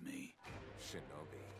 me. Shinobi.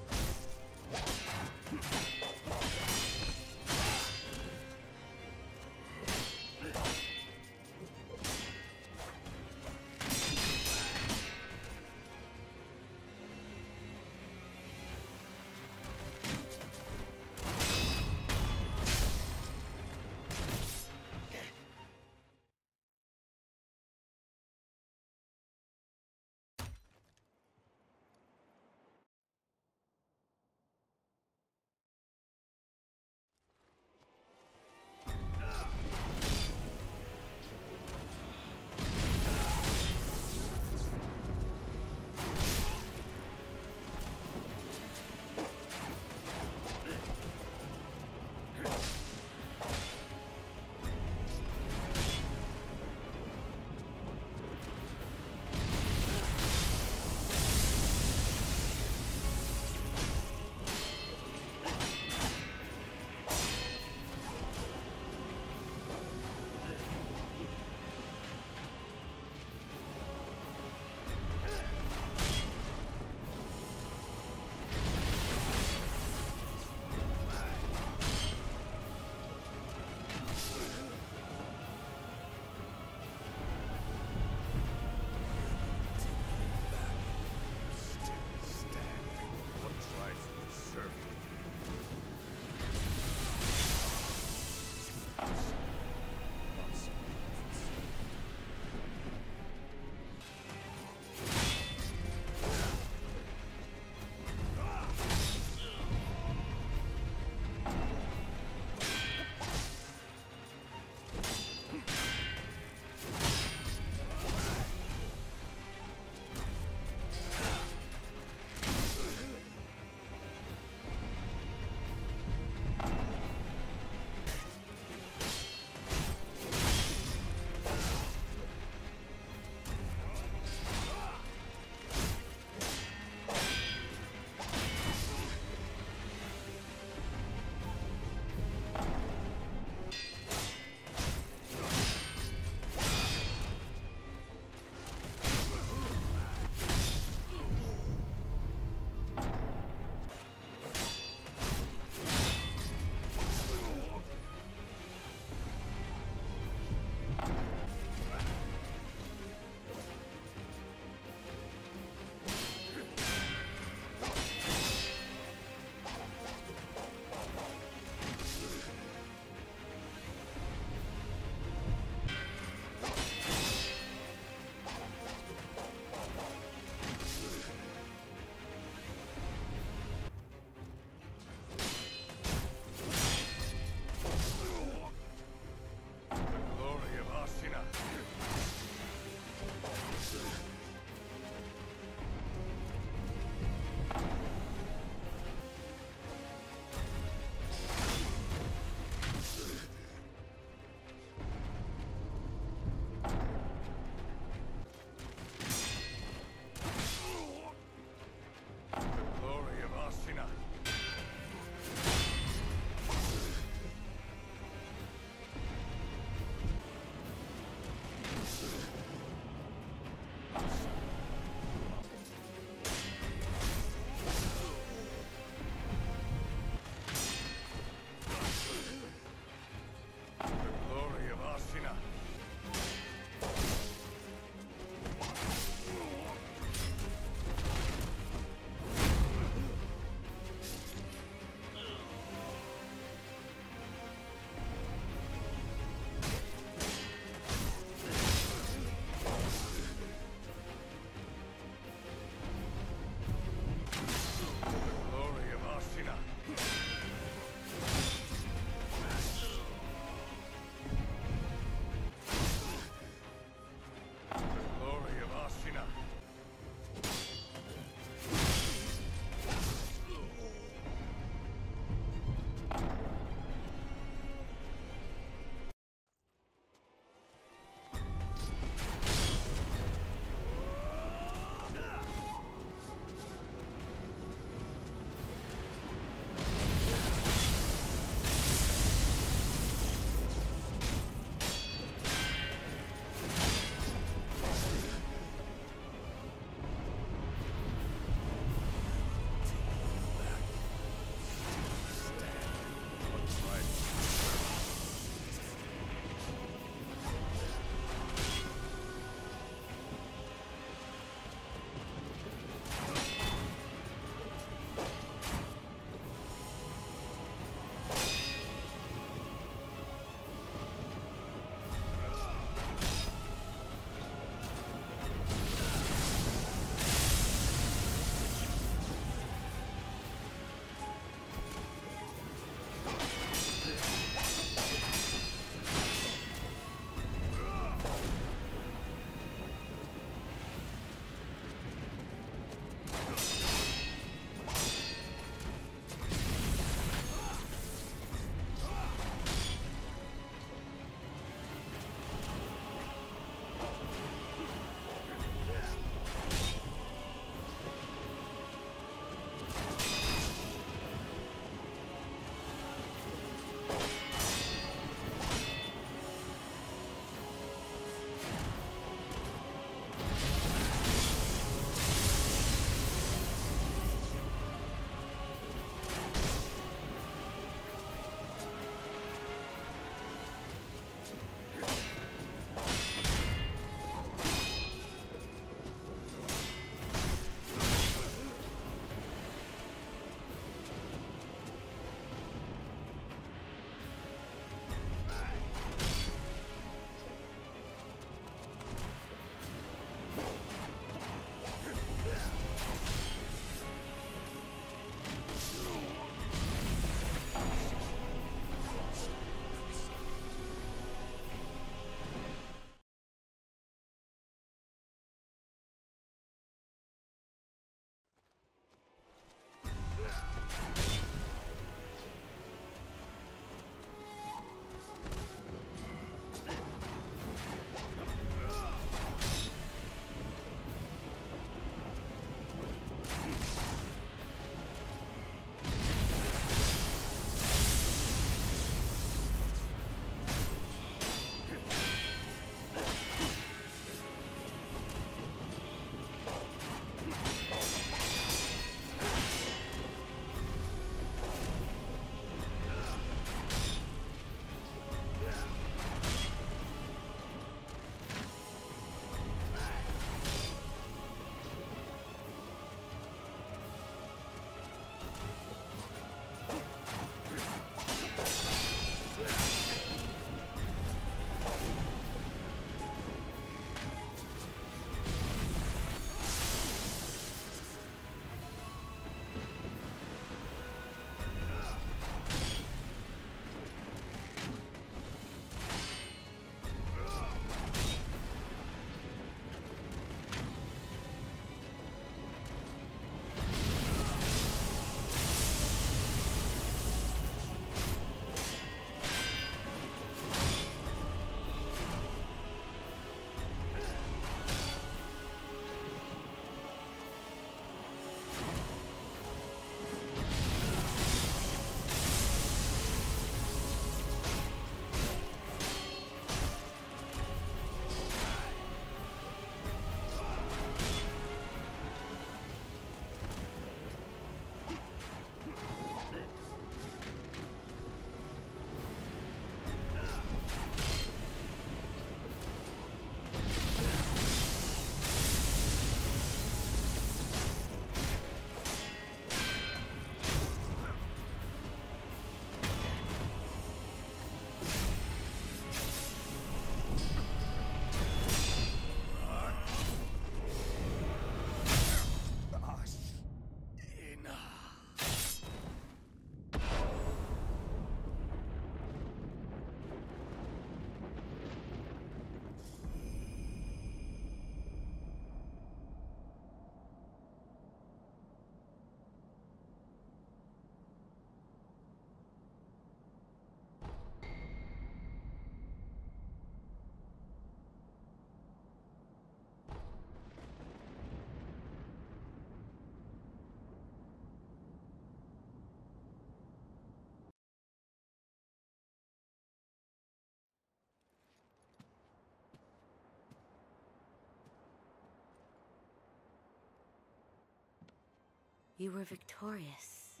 You were victorious.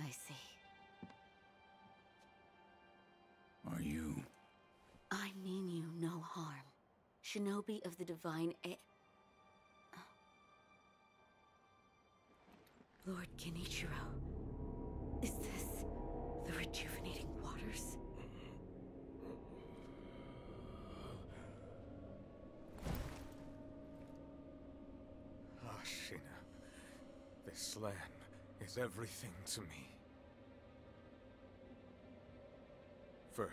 I see. Are you? I mean you no harm. Shinobi of the Divine A- Lord Genichiro, is this the rejuvenating waters? Ashina, this land is everything to me. For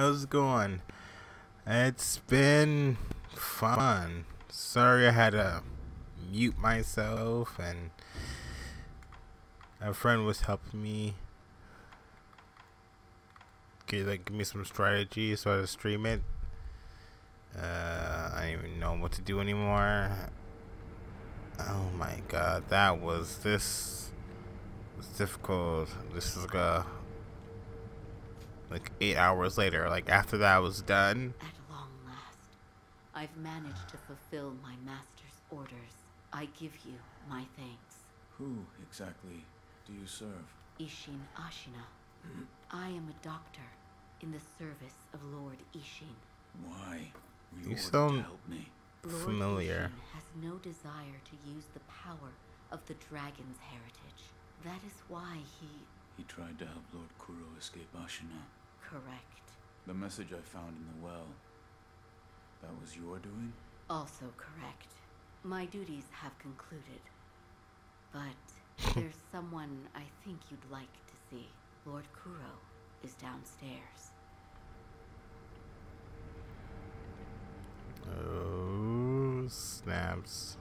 How's it going? It's been fun. Sorry I had to mute myself and a friend was helping me give like give me some strategy so I to stream it. Uh, I don't even know what to do anymore. Oh my god, that was this was difficult. This is a like eight hours later. Like after that was done, At long last, I've managed to fulfill my master's orders. I give you my thanks. Who exactly do you serve? Ishin Ashina. I am a doctor in the service of Lord Ishin. Why were you, You ordered sound- to help me? Lord Familiar. Ishin has no desire to use the power of the dragon's heritage. That is why he... He tried to help Lord Kuro escape Ashina. Correct. The message I found in the well. That was your doing? Also correct. My duties have concluded. But there's someone I think you'd like to see. Lord Kuro is downstairs. oh snaps!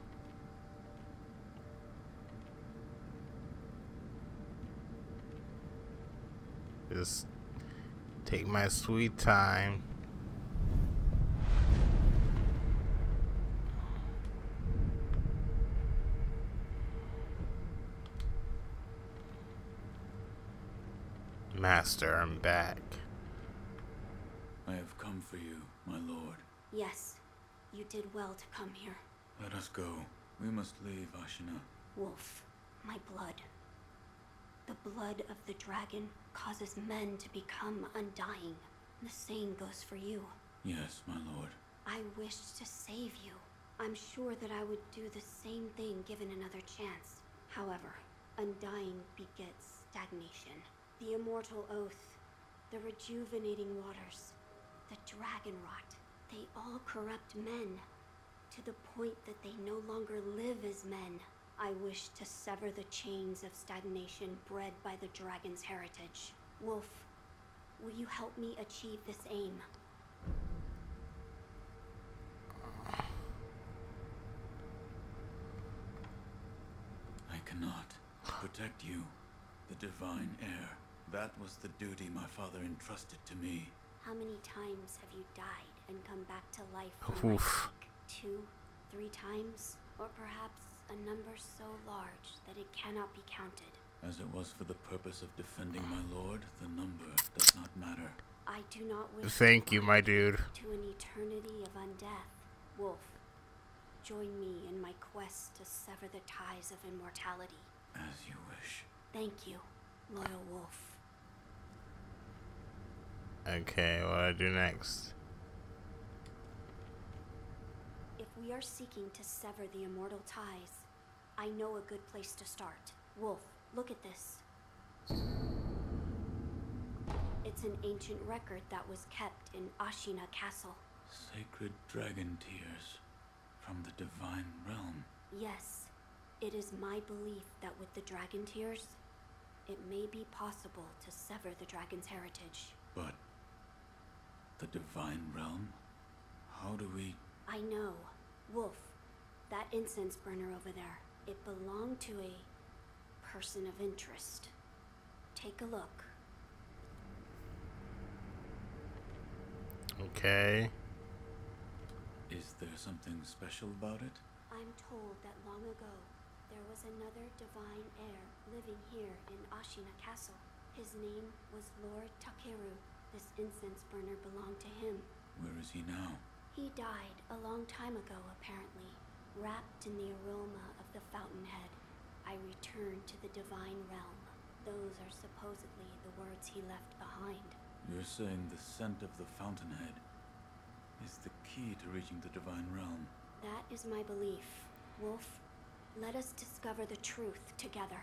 Just take my sweet time. Master, I'm back. I have come for you, my lord. Yes, you did well to come here. Let us go. We must leave Ashina. Wolf, my blood. The blood of the dragon causes men to become undying. The same goes for you. Yes, my lord. I wish to save you. I'm sure that I would do the same thing given another chance. However, undying begets stagnation. The immortal oath, the rejuvenating waters, the dragon rot, they all corrupt men to the point that they no longer live as men. I wish to sever the chains of stagnation bred by the dragon's heritage. Wolf, will you help me achieve this aim? I cannot protect you, the divine heir. That was the duty my father entrusted to me. How many times have you died and come back to life from Oof. Two, three times? Or perhaps a number so large that it cannot be counted. As it was for the purpose of defending my lord, the number does not matter. I do not wish Thank you, my dude. to an eternity of undeath. Wolf, join me in my quest to sever the ties of immortality. As you wish. Thank you, loyal wolf. Okay, what do I do next? If we are seeking to sever the immortal ties, I know a good place to start. Wolf, look at this. It's an ancient record that was kept in Ashina Castle. Sacred dragon tears from the divine realm. Yes, it is my belief that with the dragon tears, it may be possible to sever the dragon's heritage. But the divine realm? How do we... I know. Wolf, that incense burner over there, it belonged to a person of interest. Take a look. Okay. Is there something special about it? I'm told that long ago, there was another divine heir living here in Ashina Castle. His name was Lord Takeru. This incense burner belonged to him. Where is he now? He died a long time ago, apparently, wrapped in the aroma of the fountainhead. I return to the divine realm. Those are supposedly the words he left behind. You're saying the scent of the fountainhead is the key to reaching the divine realm. That is my belief. Wolf, let us discover the truth together.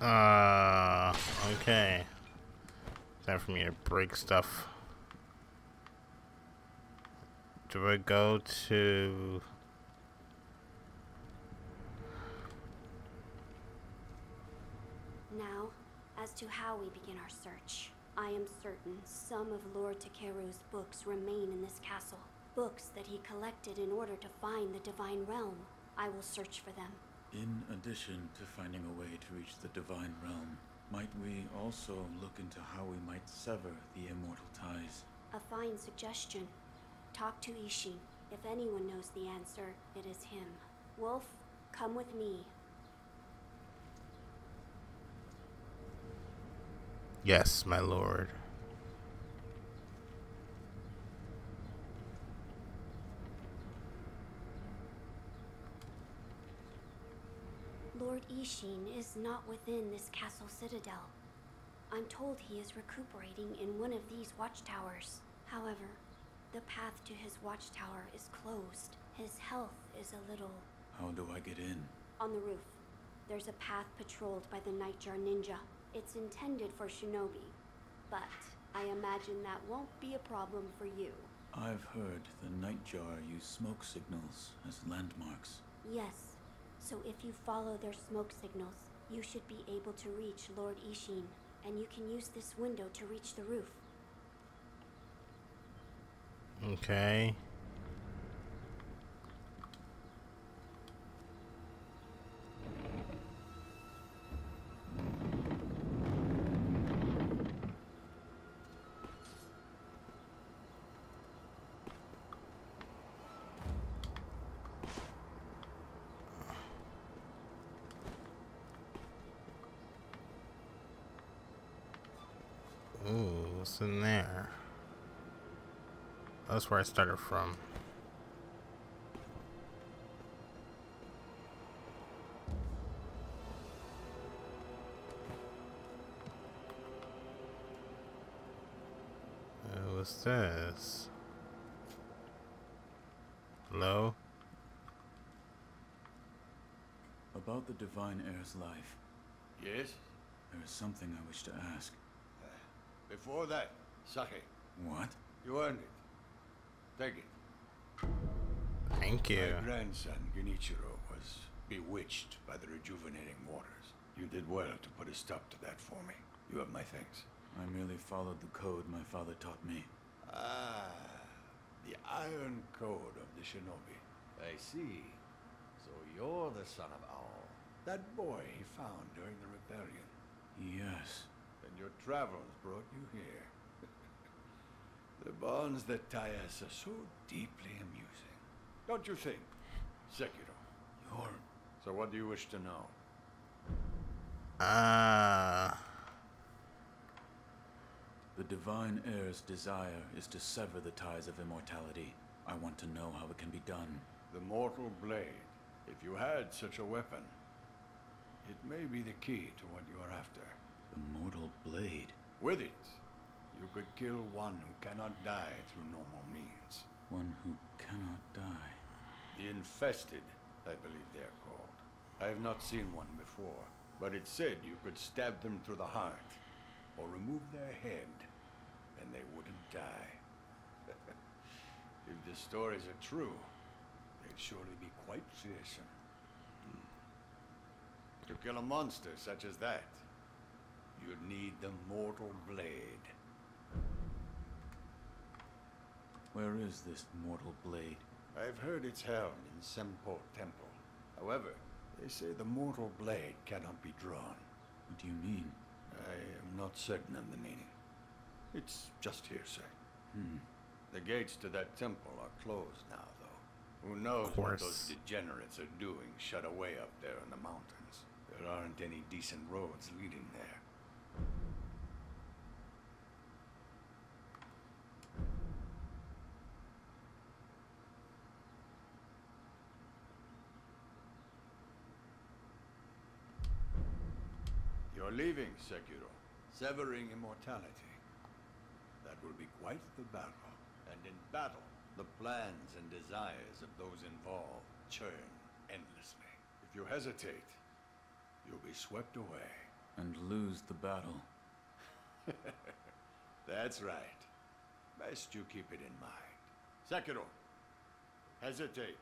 Uh, okay. Time for me to break stuff. Do I go to... Now, as to how we begin our search, I am certain some of Lord Takeru's books remain in this castle. Books that he collected in order to find the Divine Realm. I will search for them. In addition to finding a way to reach the divine realm, might we also look into how we might sever the immortal ties? A fine suggestion. Talk to Ishin. If anyone knows the answer, it is him. Wolf, come with me. Yes, my lord. Lord Ishin is not within this castle citadel. I'm told he is recuperating in one of these watchtowers. However, the path to his watchtower is closed. His health is a little How do I get in? on the roof. There's a path patrolled by the Nightjar Ninja. It's intended for shinobi, but I imagine that won't be a problem for you. I've heard the Nightjar use smoke signals as landmarks. Yes, so if you follow their smoke signals, you should be able to reach Lord Ishin, and you can use this window to reach the roof. Okay. Ooh, what's in there? That's where I started from. Uh, what's this? Hello? About the divine heir's life, Yes? there is something I wish to ask. Before that, sake. What? You earned it. Take it. Thank you. My grandson, Genichiro, was bewitched by the rejuvenating waters. You did well to put a stop to that for me. You have my thanks. I merely followed the code my father taught me. Ah, the Iron Code of the Shinobi. I see. So you're the son of Owl. That boy he found during the rebellion. Yes. And your travels brought you here. The bonds that tie us are so deeply amusing. Don't you think, Sekiro? You're... So what do you wish to know? Ah. The divine heir's desire is to sever the ties of immortality. I want to know how it can be done. The mortal blade. If you had such a weapon, it may be the key to what you are after. The mortal blade. With it, You could kill one who cannot die through normal means. One who cannot die. The infested, I believe they are called. I have not seen one before, but it said you could stab them through the heart, or remove their head, and they wouldn't die. if the stories are true, they'd surely be quite fearsome. Hmm. To kill a monster such as that, you'd need the mortal blade. Where is this mortal blade? I've heard it's held in Senpou Temple. However, they say the mortal blade cannot be drawn. What do you mean? I am not certain of the meaning. It's just hearsay. Hmm. The gates to that temple are closed now, though. Who knows what those degenerates are doing shut away up there in the mountains? There aren't any decent roads leading there. You're leaving, Sekiro. Severing immortality. That will be quite the battle. And in battle, the plans and desires of those involved churn endlessly. If you hesitate, you'll be swept away. And lose the battle. That's right. Best you keep it in mind. Sekiro, hesitate,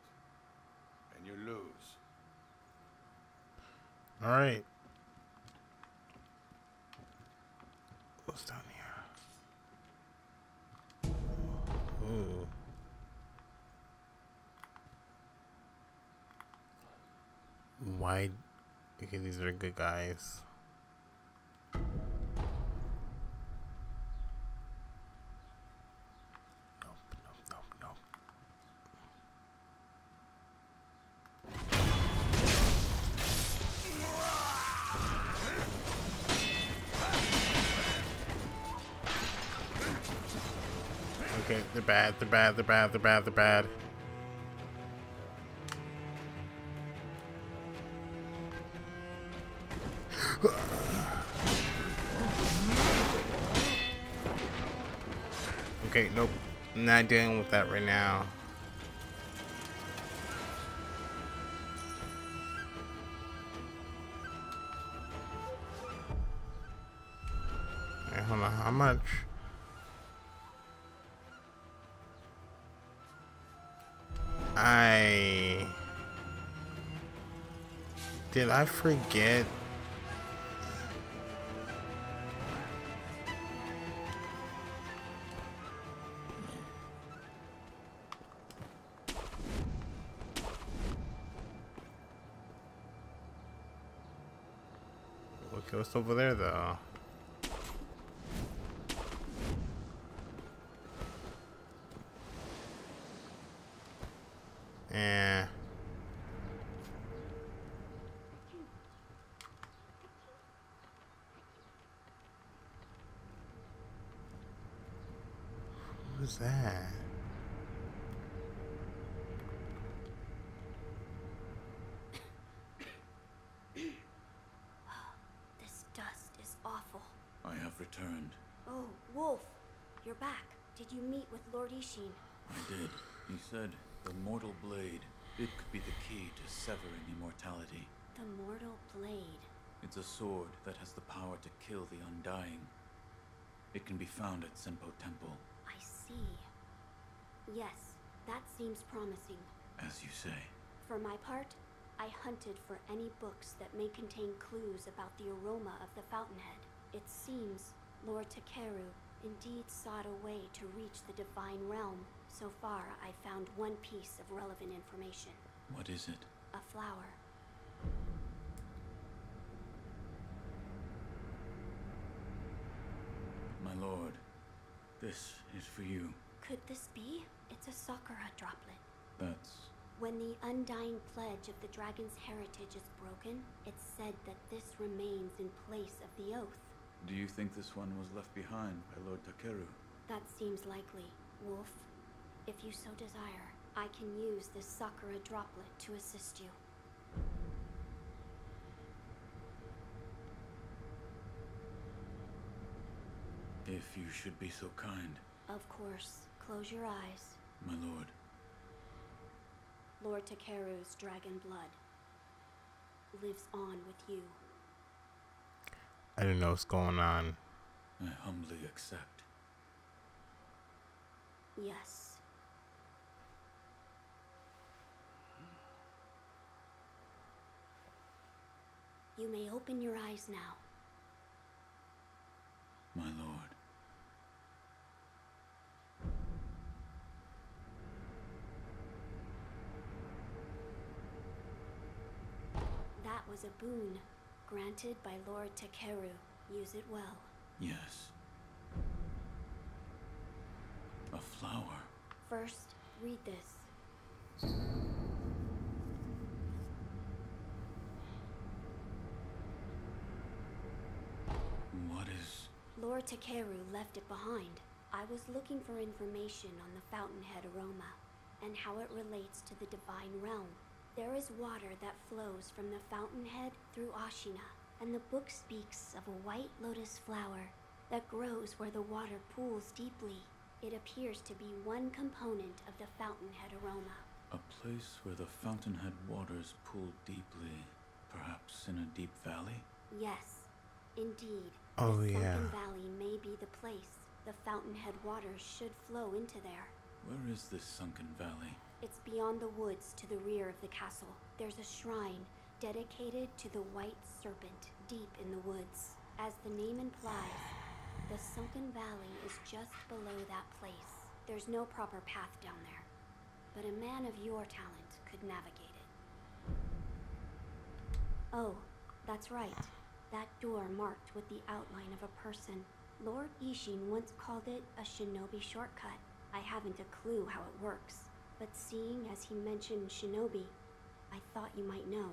and you lose. All right. What's down here? Ooh. Why? Okay, these are good guys. Bad, they're bad, they're bad, they're bad, they're bad. Okay, nope. Not dealing with that right now. Hey, hold on, how much? I did I forget Look what's over there though. Eh. Who's that? This dust is awful. I have returned. Oh, Wolf, you're back. Did you meet with Lord Ishin? I did. He said the mortal blade. It could be the key to severing immortality. The mortal blade. It's a sword that has the power to kill the undying. It can be found at Senpou Temple, I see. Yes, that seems promising. as you say. For my part, I hunted for any books that may contain clues about the aroma of the fountainhead. It seems Lord Takeru indeed sought a way to reach the divine realm. So far, I found one piece of relevant information. What is it? A flower. My lord, this is for you. Could this be? It's a Sakura droplet. That's When the undying pledge of the dragon's heritage is broken, it's said that this remains in place of the oath. Do you think this one was left behind by Lord Takeru? That seems likely, Wolf. If you so desire, I can use this Sakura droplet to assist you. If you should be so kind, Of course. Close your eyes. my lord. Lord Takeru's dragon blood lives on with you. I do not know what's going on. I humbly accept. Yes. You may open your eyes now. My lord. That was a boon granted by Lord Takeru. Use it well. Yes. A flower. First, read this. What is. Lord Takeru left it behind. I was looking for information on the fountainhead aroma and how it relates to the divine realm. There is water that flows from the fountainhead through Ashina, and the book speaks of a white lotus flower that grows where the water pools deeply. It appears to be one component of the fountainhead aroma. A place where the fountainhead waters pool deeply, perhaps in a deep valley? Yes, indeed. Oh, the yeah. Sunken Valley may be the place. The fountainhead waters should flow into there. Where is this sunken valley? It's beyond the woods to the rear of the castle. There's a shrine dedicated to the White Serpent deep in the woods. As the name implies, the sunken valley is just below that place. There's no proper path down there, but a man of your talent could navigate it. Oh, that's right. That door marked with the outline of a person. Lord Ishin once called it a shinobi shortcut. I haven't a clue how it works, but seeing as he mentioned shinobi, I thought you might know.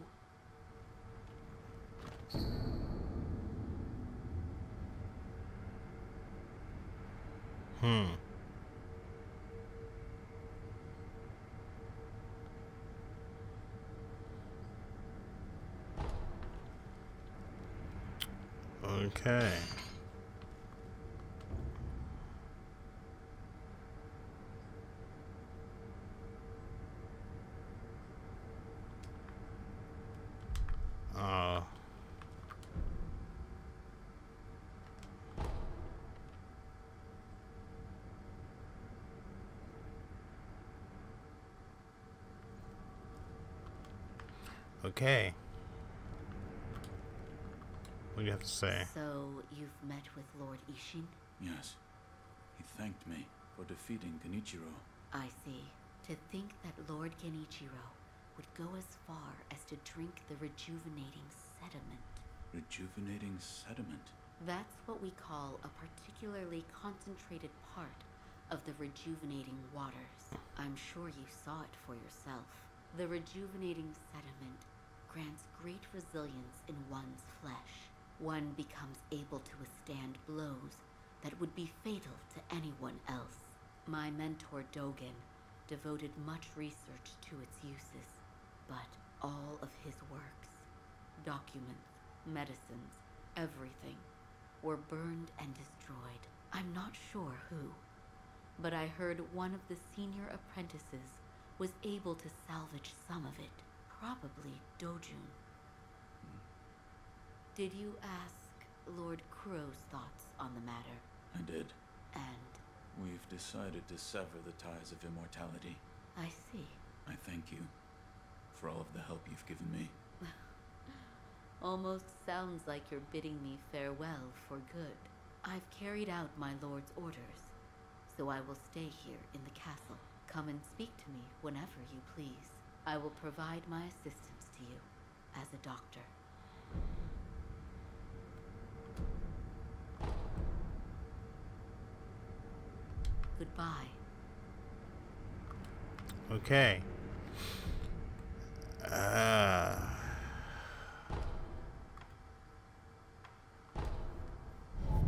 Hmm. Okay. Oh. Okay. What do you have to say? So, you've met with Lord Ishin? Yes. He thanked me for defeating Genichiro. I see. To think that Lord Genichiro would go as far as to drink the rejuvenating sediment. Rejuvenating sediment. That's what we call a particularly concentrated part of the rejuvenating waters. I'm sure you saw it for yourself. The rejuvenating sediment grants great resilience in one's flesh. One becomes able to withstand blows that would be fatal to anyone else. My mentor Dogen devoted much research to its uses, but all of his works, documents, medicines, everything, were burned and destroyed. I'm not sure who, but I heard one of the senior apprentices was able to salvage some of it. Probably Dojun. Did you ask Lord Kuro's thoughts on the matter? I did. And We've decided to sever the ties of immortality. I see. I thank you for all of the help you've given me. Almost sounds like you're bidding me farewell for good. I've carried out my lord's orders, so I will stay here in the castle. Come and speak to me whenever you please. I will provide my assistance to you as a doctor. Goodbye. Okay. Uh,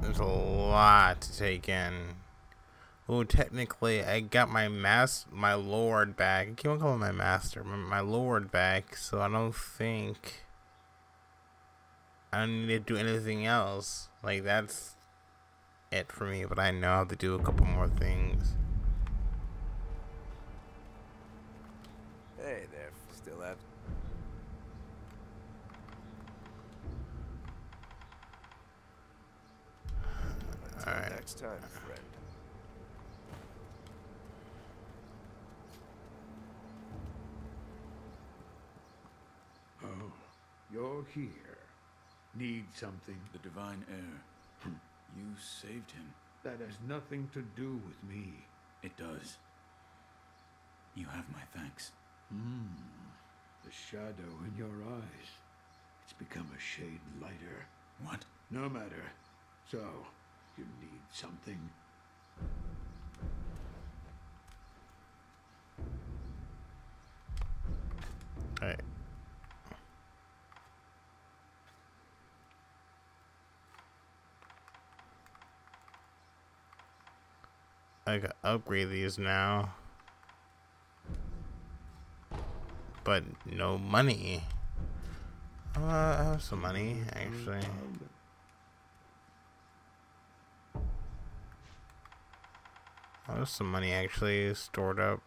there's a lot to take in. Oh, technically, I got my mas my lord back. I keep calling my master, my lord back. So I don't think I don't need to do anything else. Like that's it for me, but I know I have to do a couple more things. Hey there, still have. Alright. next time, friend. Oh, you're here. Need something? The divine heir. You saved him. That has nothing to do with me. It does. You have my thanks. Hmm. The shadow in your eyes. It's become a shade lighter. What? No matter. So, you need something. Alright. I can upgrade these now. But no money. Uh, I have some money, actually. I have some money actually stored up.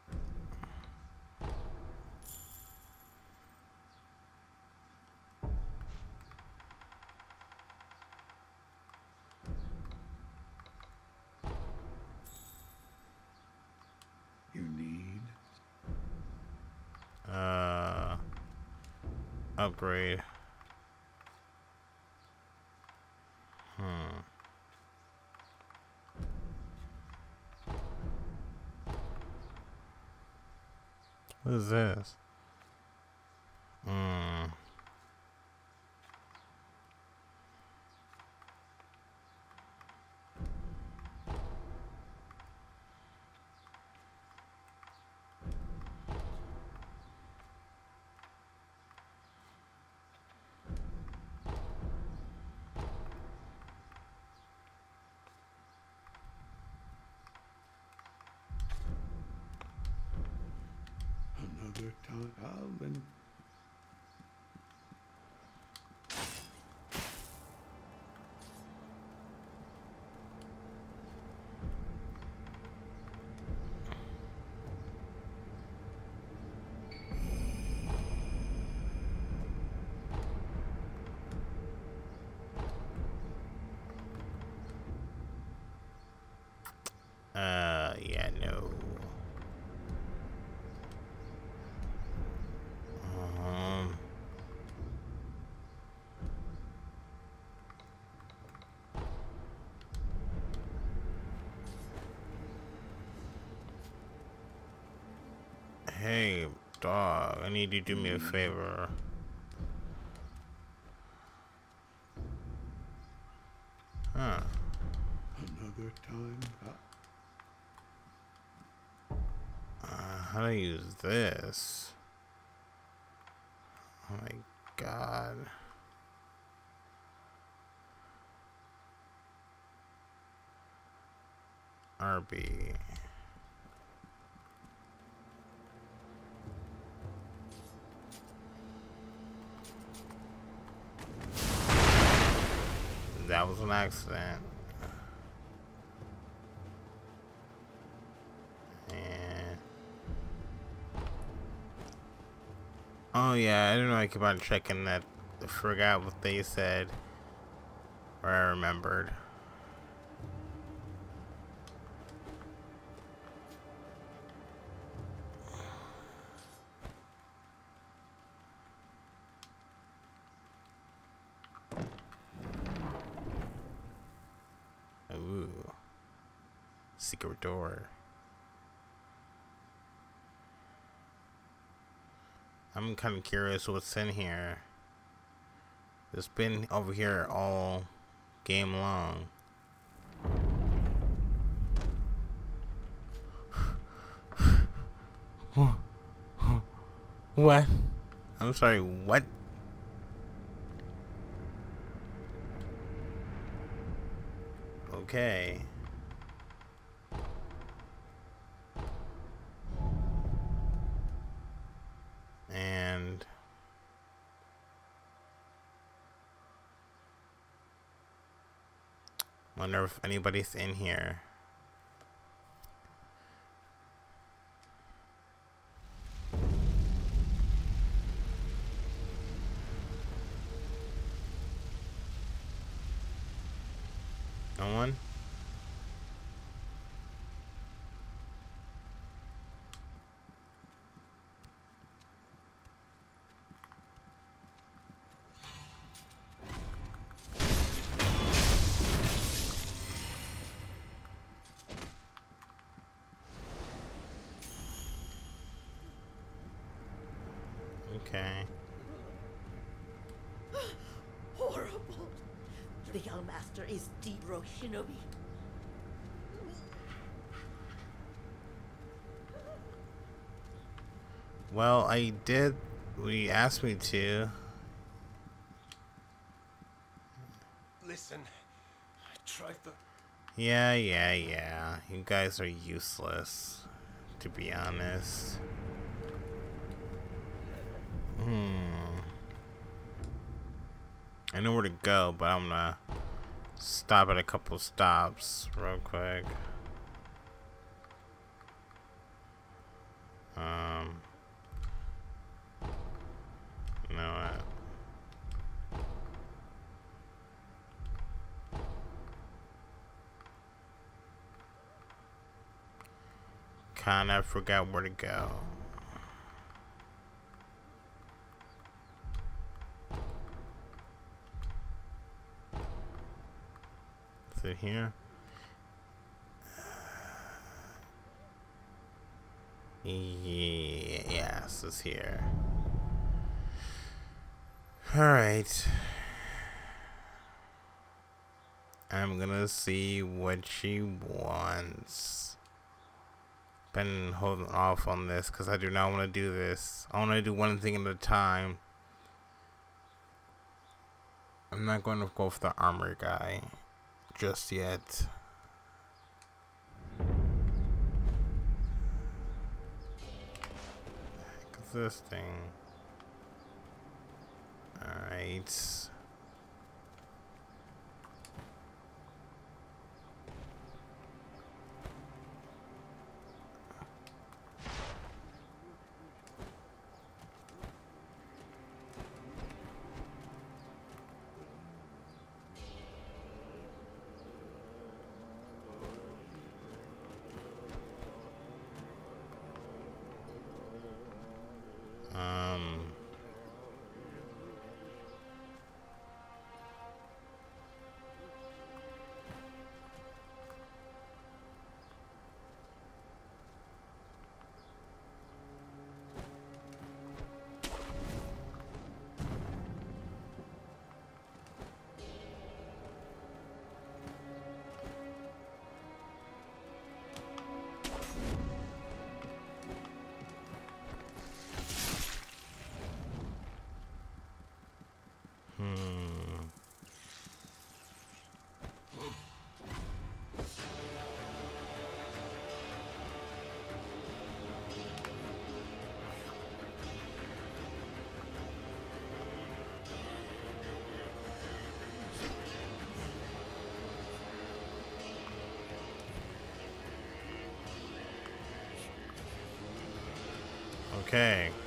Hey, dog, I need you to do me a favor. Huh. Another time. Uh, how do I use this? Oh my god. RB. That was an accident. Oh yeah, I know. I keep on checking that. I forgot what they said, or I remembered. Kind of curious what's in here. It's been over here all game long. What? I'm sorry, what? Okay. Wonder if anybody's in here. Shinobi. Well, I did. We asked me to. Listen, I tried the. Yeah, yeah, yeah. You guys are useless, to be honest. Hmm. I know where to go, but I'm gonna stop at a couple stops real quick. Um. You? Kinda forgot where to go. Here? Yes, it's here. Alright. I'm gonna see what she wants. Been holding off on this because I do not want to do this. I want to do one thing at a time. I'm not going to go for the armor guy just yet. this thing? Alright. Okay.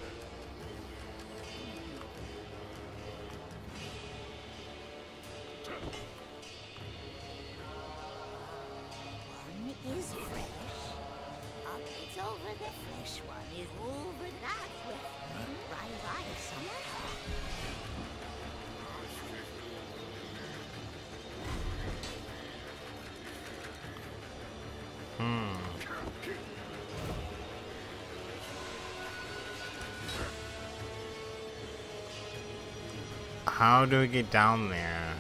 How do we get down there?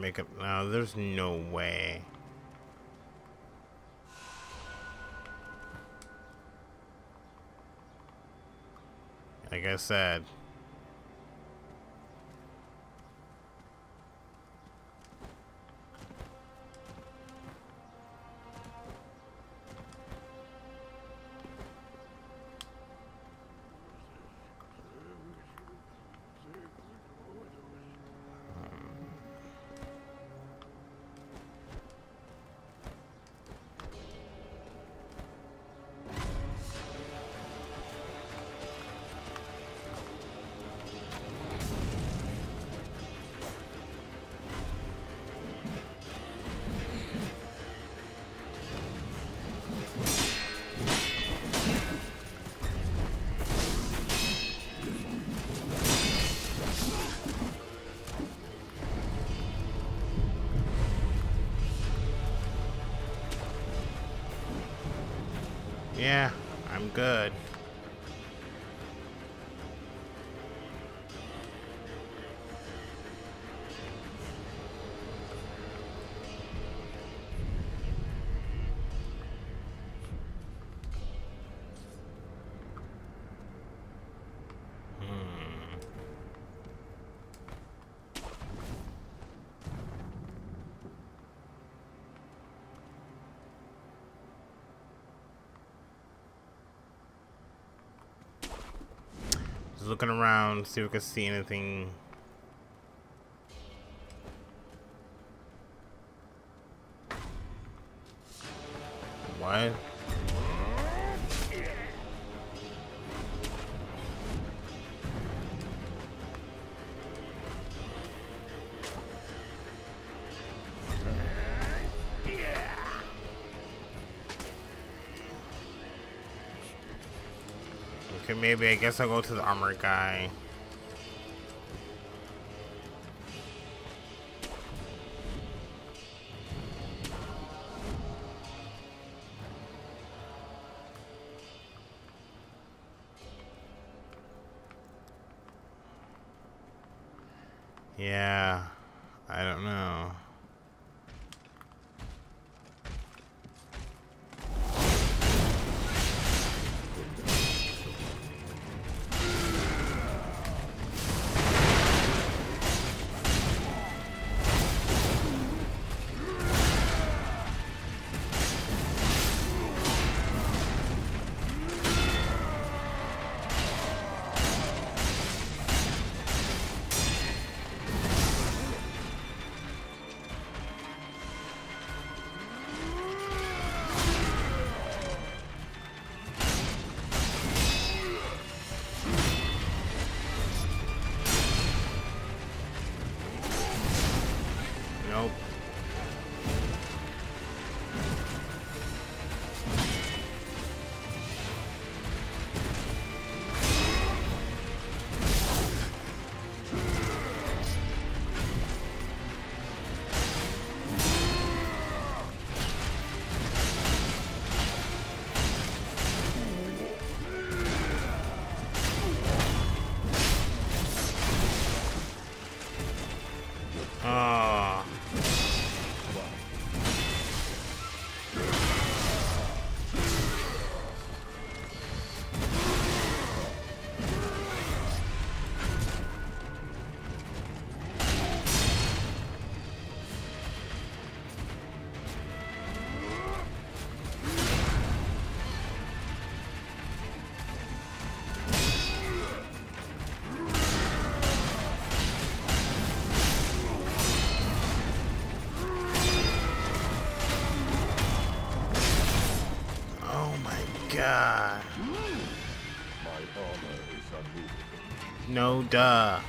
Make it no, there's no way. Like Yeah, I'm good. Looking around, see if we can see anything. Okay, maybe I guess I'll go to the armor guy. My god. No duh.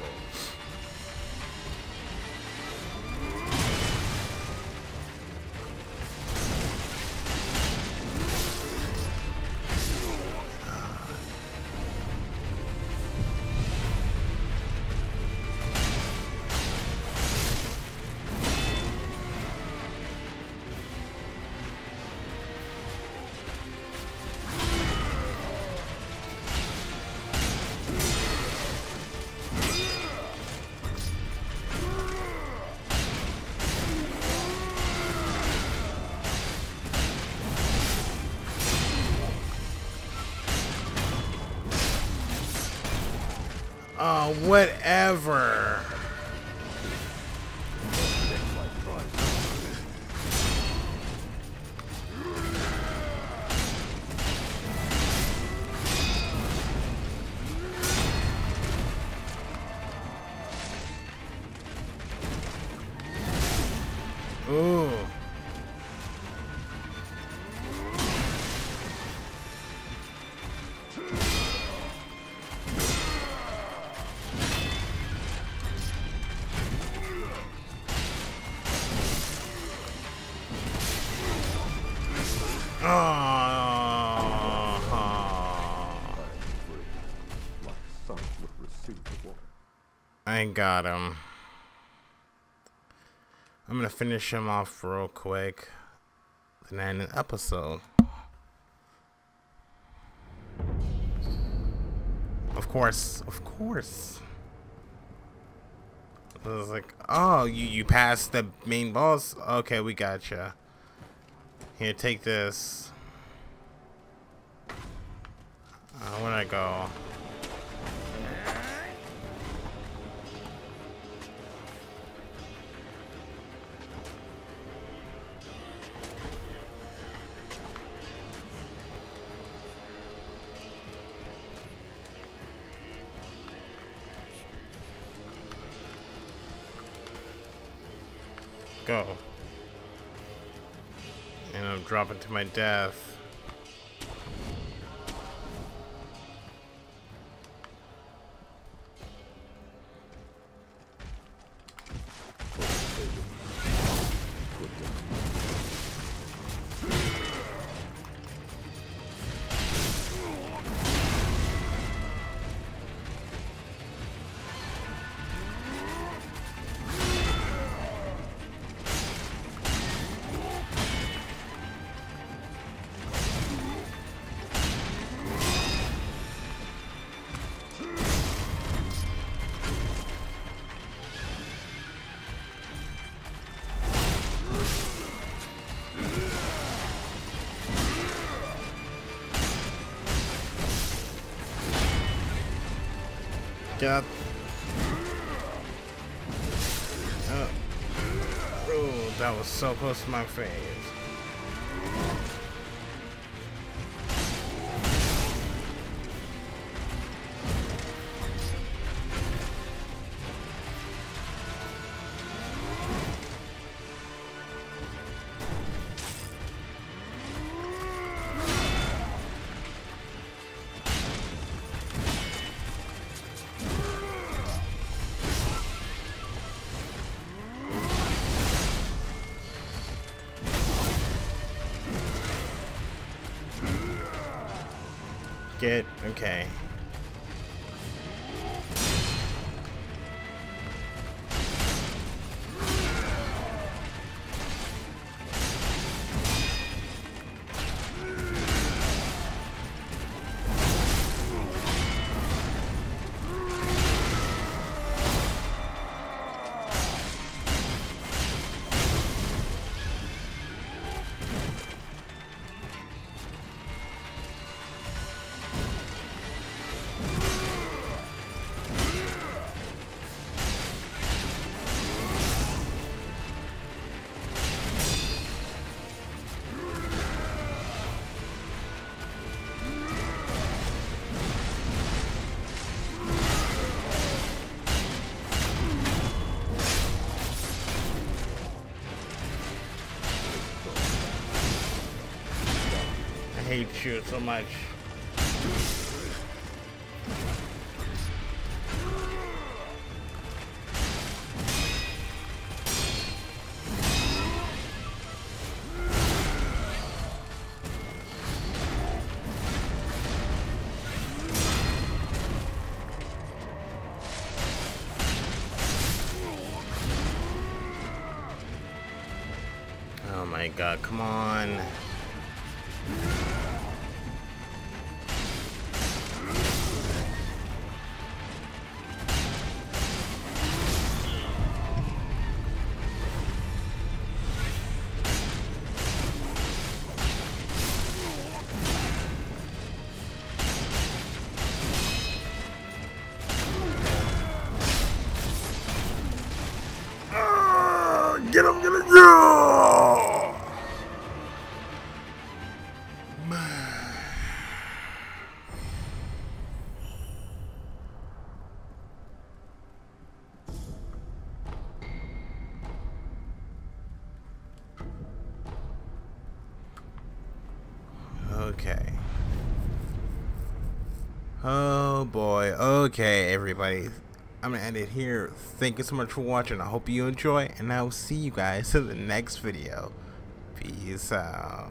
I got him. I'm gonna finish him off real quick. Then end an episode. Of course, of course. I was like, oh, you, you passed the main boss? Okay, we gotcha. Here, take this. Uh, where'd I go? Go. And I'm dropping to my death. Up. Oh. oh, that was so close to my face. Hate you so much. Okay, everybody. I'm gonna end it here. Thank you so much for watching. I hope you enjoy, and I will see you guys in the next video. Peace out.